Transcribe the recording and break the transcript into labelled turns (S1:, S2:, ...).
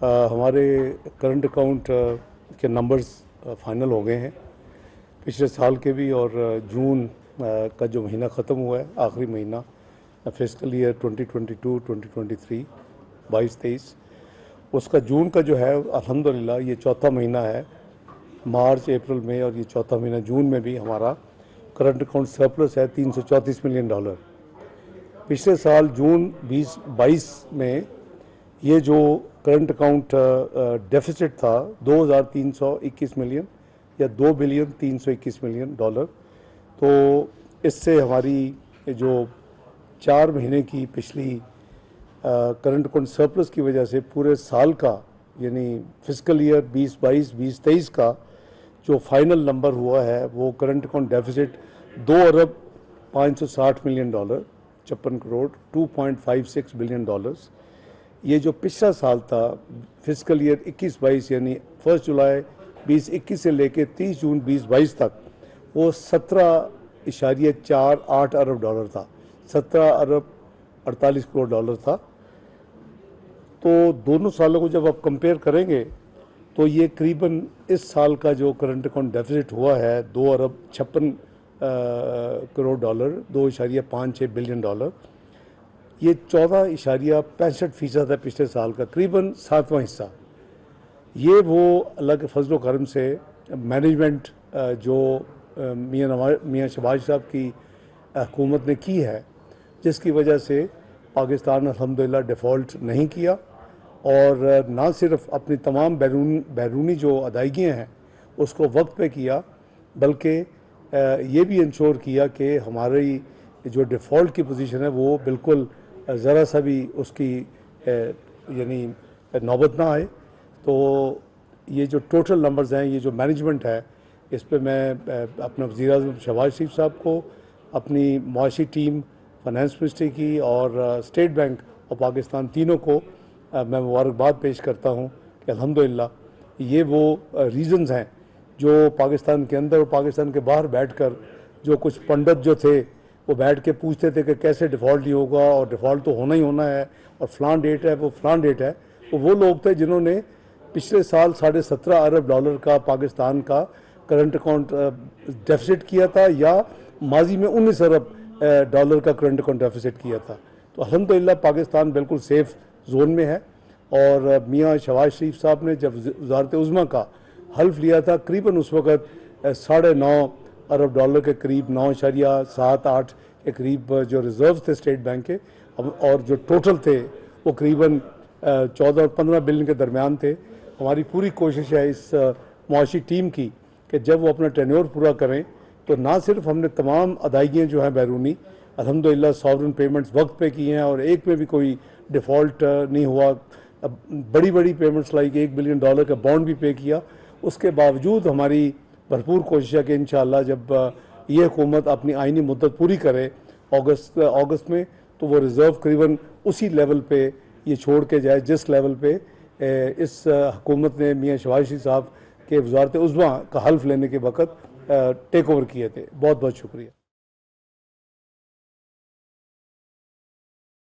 S1: हमारे current account के numbers final हो गए हैं। पिछले साल के भी और जून का जो महीना ख़त्म हुआ है, आखिरी महीना फ़िज़िकल ईयर 2022 2023 बाईस तेईस, उसका जून का जो है, अल्हम्दुलिल्लाह, ये चौथा महीना है। मार्च, अप्रैल में और ये चौथा महीना जून में भी हमारा करंट अकाउंट सरप्लस है, तीन सौ चौंतीस मिलियन डॉलर पिछले साल जून 20 22 में ये जो करंट अकाउंट डेफिसिट था 2321 मिलियन या 2 बिलियन 321 मिलियन डॉलर तो इससे हमारी जो चार महीने की पिछली करंट अकाउंट सरप्लस की वजह से पूरे साल का, यानी फ़िज़िकल ईयर 20 22 20 23 का जो फाइनल नंबर हुआ है, वो करंट अकाउंट डेफिसिट दो अरब 560 मिलियन डॉलर छप्पन करोड़ 2.56 बिलियन डॉलर्स ये जो पिछला साल था फ़िज़िकल ईयर 21-22 यानी फ़र्स्ट जुलाई 2021 से लेके 30 जून बीस बाईस तक, वो सत्रह इशारिया चार आठ अरब डॉलर था। सत्रह अरब अड़तालीस करोड़ डॉलर था। तो दोनों सालों को जब आप कंपेयर करेंगे तो ये करीबन इस साल का जो करंट अकाउंट डेफिसिट हुआ है, दो अरब छप्पन करोड़ डॉलर, दो इशारिया पाँच छः बिलियन डॉलर ये चौदह इशारिया पैंसठ फ़ीसद है पिछले साल का, करीबन सातवां हिस्सा। ये वो अल्लाह के फजल करम से मैनेजमेंट जो मियाँ मियाँ शबाज साहब की हुकूमत ने की है, जिसकी वजह से पाकिस्तान अलहमदिल्ला डिफ़ॉल्ट नहीं किया और ना सिर्फ़ अपनी तमाम बैरून, बैरूनी जो अदायगियाँ हैं, उसको वक्त पे किया, बल्कि ये भी इंश्योर किया कि हमारी जो डिफ़ॉल्ट की पोजीशन है, वो बिल्कुल ज़रा सा भी उसकी यानी नौबत ना आए तो ये जो टोटल नंबर्स हैं, ये जो मैनेजमेंट है, इस पर मैं अपने वजी अजम शहबाज शरीफ साहब को अपनी मुआशी टीम फाइनेंस मिनिस्ट्री की और स्टेट बैंक और पाकिस्तान तीनों को मैं मुबारकबाद पेश करता हूँ कि अलहमदिल्ला ये वो रीज़न्स हैं जो पाकिस्तान के अंदर और पाकिस्तान के बाहर बैठकर जो कुछ पंडित जो थे वो बैठ के पूछते थे कि कैसे डिफ़ॉल्ट ही होगा और डिफ़ॉल्ट तो होना ही होना है और फ्लान डेट है, वो फ्लान डेट है। तो वो लोग थे जिन्होंने पिछले साल साढ़े सत्रह अरब डॉलर का पाकिस्तान का करंट अकाउंट डेफिसिट किया था या माजी में उन्नीस अरब डॉलर का करंट अकाउंट डेफिसिट किया था। तो अलहमदिल्ला पाकिस्तान बिल्कुल सेफ़ जोन में है और मियाँ शवाज शरीफ साहब ने जब वजारत उज़मा का हल्फ लिया था, करीबन उस वक़्त साढ़े नौ अरब डॉलर के करीब नौ शरिया सात आठ के करीब जो रिज़र्व थे स्टेट बैंक के और जो टोटल थे, वो करीबन चौदह और पंद्रह बिलियन के दरमियान थे। हमारी पूरी कोशिश है इस मुआशी टीम की कि जब वो अपना टेन्योर पूरा करें तो ना सिर्फ़ हमने तमाम अदायगियाँ जो हैं बैरूनी अलहमदिल्ला सॉवरन पेमेंट्स वक्त पे की हैं और एक में भी कोई डिफ़ॉल्ट नहीं हुआ। बड़ी बड़ी पेमेंट्स लाइक एक बिलियन डॉलर का बॉन्ड भी पे किया। उसके बावजूद हमारी भरपूर कोशिश है कि इन जब ये हुकूमत अपनी आइनी मदत पूरी करे अगस्त अगस्त में तो वो रिज़र्व करीबन उसी लेवल पे ये छोड़ के जाए, जिस लेवल पे इस हुकूमत ने मियाँ शवाशी साहब के वजारत उज़मा का हल्फ लेने के वक्त टेक ओवर किए थे। बहुत बहुत शुक्रिया।